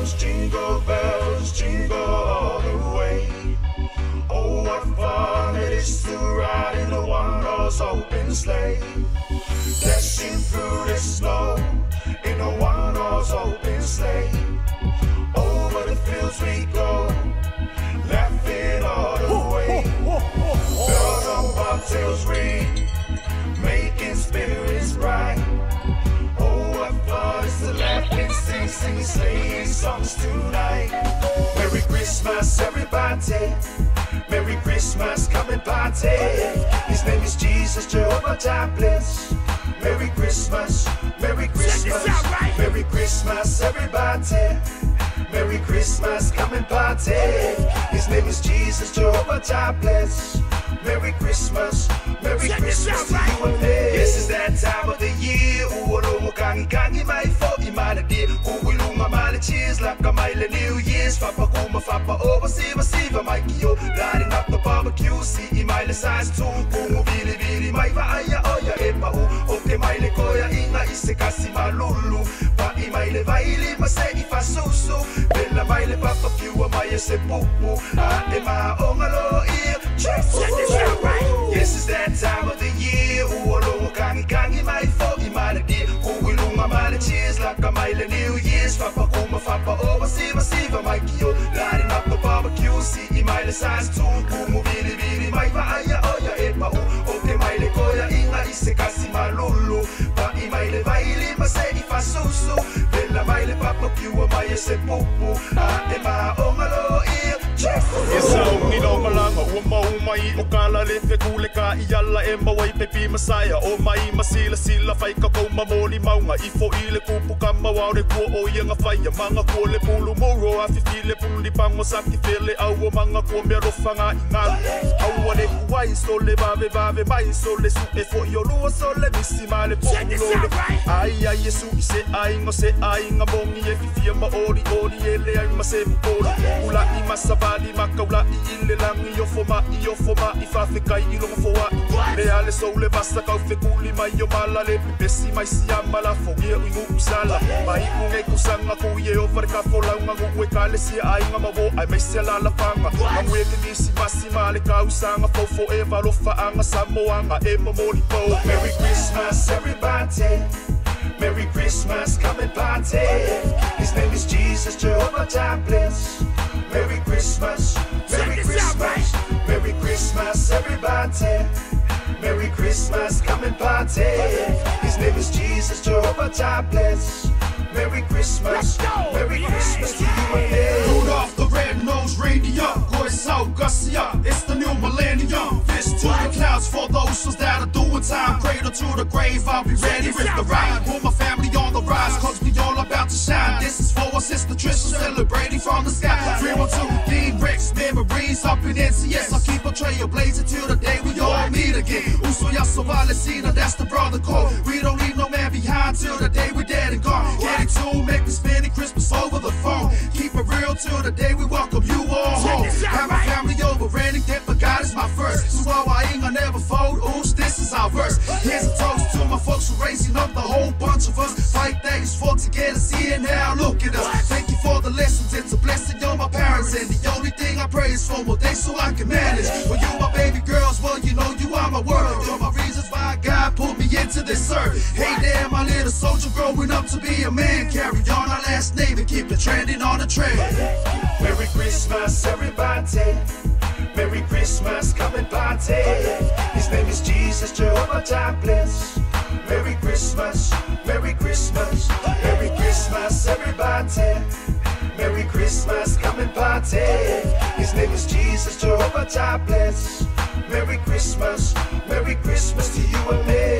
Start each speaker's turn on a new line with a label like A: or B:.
A: bells, jingle bells, jingle all the way. Oh, what fun it is to ride in a one-horse open sleigh. Dashing through the snow in a one-horse open sleigh. Over the fields we go, laughing all the way. Bells on bobtails ring, sing, sleighing songs tonight. Merry Christmas, everybody. Merry Christmas, come and party. His name is Jesus, Jehovah God bless. Merry Christmas, Merry Christmas, Merry Christmas, everybody. Merry Christmas, come and party. His name is Jesus, Jehovah God bless. Merry Christmas, Merry Christmas to you and me. This is that time of the year. Uolo oh, oh, kangi kangi mai fo imana di. Uwilunga mali cheers like mile New Year's. Fapa kuma fapa over siva siva mai kio. Lighting up the barbecue. See imile size two. Kumu vili vili mai va aya oya epa u. Oke maile koya inga malulu. Pa imaile vaili mase ifa susu. Bella papa piua mai se pupu. A ema ongalo ia. Check this out, right? Yes, it's that time of the year. Uolo kangi kangi mai fo mai kio. Lighting up the barbecue. See imale size two. Kumu vili vili mai va aya oya epa u. Oke maile koya inga ise kasi malulu. Pa imaile vaili mase ifa susu. Bella maile papa piua mai se pupu. A ema ongalo ia.
B: Ni no malanga ua mau mai o kala le fe kule ka i ala e mawai pe pi masaya. O mai masila sila fai ka kou mamoli maunga. I fo i le kupu ka mawao re kua o ia nga fai a manga kua le pulu muro a fifi le pulu ni pango sa ki fele au o manga kua me rofanga i ngalu au ane kuai so le vave vave mai so le su e fo i o lua so le misi ma le pulu lo le. ai ai e su i se ai nga se ai nga mongi e fifi a maori ori e le ai ma se mpori ula i masavali makaula i ile langi i o fo ma i o fo ma i fa fe kai i longa fo wa le ale so le basta kau fe kuli mai o mala le pesi mai si amala fo ngia i ngu usala mai ku ngai ku sanga ku i e o far ka fo launga ngu e kale si ai nga mavo ai mai si ala la fanga ngu e ke nisi masi ma le ka usanga fo fo e valo fa anga samoanga e mamoli po
A: Merry Christmas, everybody. Merry Christmas, come and party. His name is Jesus, Jehovah God bless. Merry Christmas, Merry Christmas, Merry Christmas, everybody. Merry Christmas, come and party. His name is Jesus, Jehovah God bless. Merry Christmas, Merry Christmas to you and me.
C: Rudolph the red-nosed reindeer, goes out, gussy up. It's the new millennium. Fist to the clouds for those who's that are doing time. Cradle to the grave, I'll be ready with the ride. Put my family on the rise, cause we all about to shine. Sister Trisha, celebrating from the sky. 312, Dean Rex, memories up in NCS. I'll keep a trail blazing till the day we all meet again. Uso ya so Valesina, that's the brother call. We don't leave no man behind till the day we're dead and gone. Get it to make the spending Christmas over the phone. Keep it real till the day we welcome you all home. Have a family over, anything but God is my first. So while I ain't gonna never fold, oops, this is our verse. Here's a toast to my folks for raising up the whole bunch of us. Fight that is for together, see it now, look at us. Is for more days so I can manage. Well, you my baby girls, well, you know you are my world. You're my reasons why God put me into this earth. Hey there, my little soldier growing up to be a man. Carry on our last name and keep it trending on the trail.
A: Merry Christmas, everybody. Merry Christmas, come and party. His name is Jesus, Jehovah God bless. Merry Christmas, our bless. Merry Christmas, Merry Christmas to you and me.